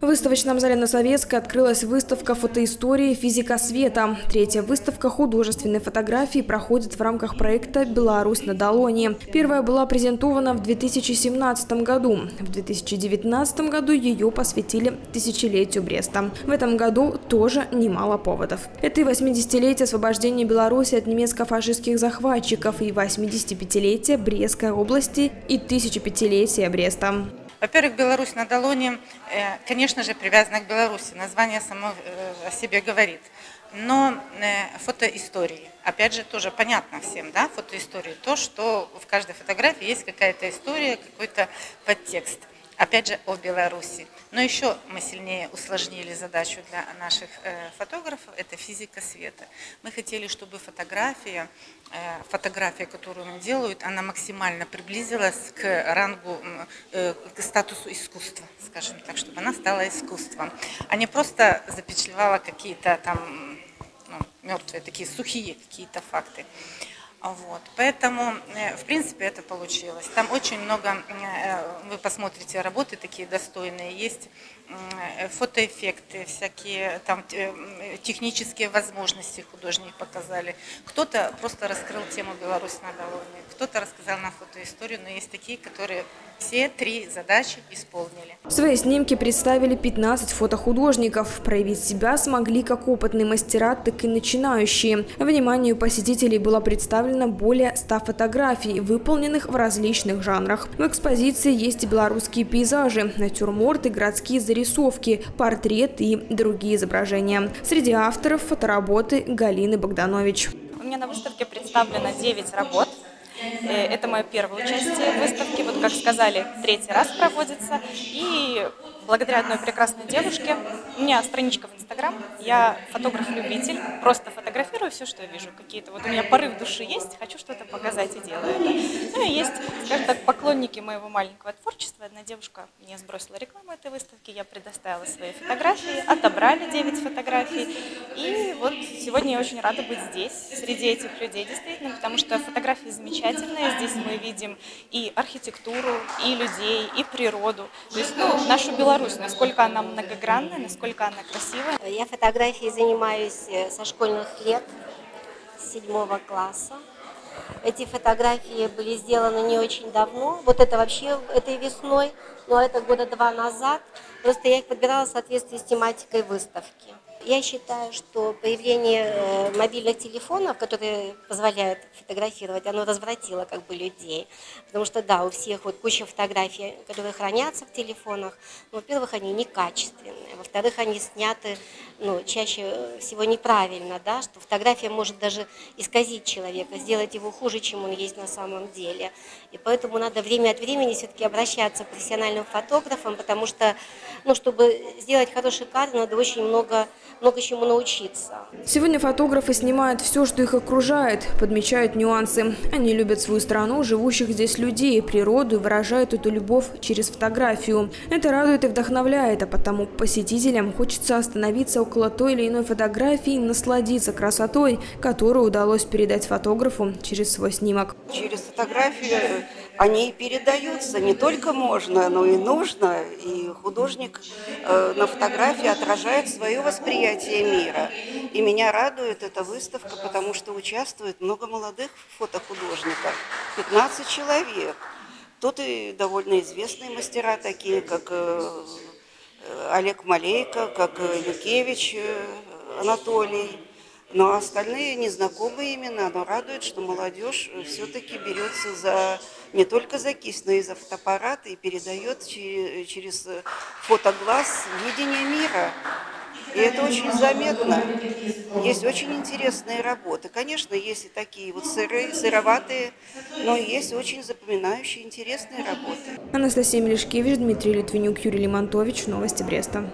В выставочном зале на Советской открылась выставка фотоистории «Физика света». Третья выставка художественной фотографии проходит в рамках проекта «Беларусь на Долоне». Первая была презентована в 2017 году. В 2019 году ее посвятили тысячелетию Бреста. В этом году тоже немало поводов. Это и 80-летие освобождения Беларуси от немецко-фашистских захватчиков, и 85-летие Брестской области, и 1005-летие Бреста. Во-первых, Беларусь на Долоне, э, конечно же, привязана к Беларуси. Название само э, о себе говорит. Но э, фотоистории, опять же, тоже понятно всем, да, фотоистории, то, что в каждой фотографии есть какая-то история, какой-то подтекст опять же, о Беларуси. Но еще мы сильнее усложнили задачу для наших э, фотографов, это физика света. Мы хотели, чтобы фотография, э, фотография, которую они делают, она максимально приблизилась к рангу, э, к статусу искусства, скажем так, чтобы она стала искусством, а не просто запечатлевала какие-то там ну, мертвые, такие сухие какие-то факты. Вот. Поэтому, э, в принципе, это получилось. Там очень много, э, вы посмотрите, работы такие достойные, есть э, фотоэффекты, всякие там технические возможности художники показали. Кто-то просто раскрыл тему Беларусь на Долоне, кто-то рассказал на фотоисторию, но есть такие, которые все три задачи исполнили. Свои снимки представили 15 фотохудожников. Проявить себя смогли как опытные мастера, так и начинающие. Вниманию посетителей было представлено более 100 фотографий, выполненных в различных жанрах. В экспозиции есть и белорусские пейзажи, натюрморты, городские зарисовки, портреты и другие изображения. Среди авторов фотоработы Галины Богданович. У меня на выставке представлено 9 работ это мое первое участие в выставке. Вот, как сказали, третий раз проводится. И благодаря одной прекрасной девушке, у меня страничка в Инстаграм, я фотограф-любитель, просто фотографирую все, что я вижу. Какие-то вот у меня порыв души есть, хочу что-то показать и делаю это. Ну и есть, скажем так, поклонники моего маленького творчества. Одна девушка мне сбросила рекламу этой выставки, я предоставила свои фотографии, отобрали 9 фотографий. И вот сегодня я очень рада быть здесь, среди этих людей действительно, потому что фотографии замечательные. Здесь мы видим и архитектуру, и людей, и природу. То есть, ну, нашу Беларусь, насколько она многогранная, насколько она красивая. Я фотографией занимаюсь э, со школьных лет, с седьмого класса. Эти фотографии были сделаны не очень давно. Вот это вообще этой весной, но это года два назад. Просто я их подбирала в соответствии с тематикой выставки. Я считаю, что появление э, мобильных телефонов, которые позволяют фотографировать, оно развратило как бы людей. Потому что, да, у всех вот куча фотографий, которые хранятся в телефонах. Ну, во-первых, они некачественные. Во-вторых, они сняты ну, чаще всего неправильно, да, что фотография может даже исказить человека, сделать его хуже, чем он есть на самом деле. И поэтому надо время от времени все-таки обращаться к профессиональным фотографам, потому что, ну, чтобы сделать хороший кадр, надо очень много много чему научиться. Сегодня фотографы снимают все, что их окружает, подмечают нюансы. Они любят свою страну, живущих здесь людей, природу и выражают эту любовь через фотографию. Это радует и вдохновляет, а потому посетителям хочется остановиться около той или иной фотографии и насладиться красотой, которую удалось передать фотографу через свой снимок. Через фотографию они передаются. Не только можно, но и нужно. И художник э, на фотографии отражает свое восприятие мира. И меня радует эта выставка, потому что участвует много молодых фотохудожников. 15 человек. Тут и довольно известные мастера, такие как э, Олег Малейко, как Люкевич э, Анатолий. Но остальные незнакомые имена, но радует, что молодежь все-таки берется за не только за кисть, но и за фотоаппарат и передает через фотоглаз видение мира. И это очень заметно. Есть очень интересные работы. Конечно, есть и такие вот сырые, сыроватые, но есть очень запоминающие, интересные работы. Анастасия Мелешкевич, Дмитрий Литвинюк, Юрий Лимонтович. Новости Бреста.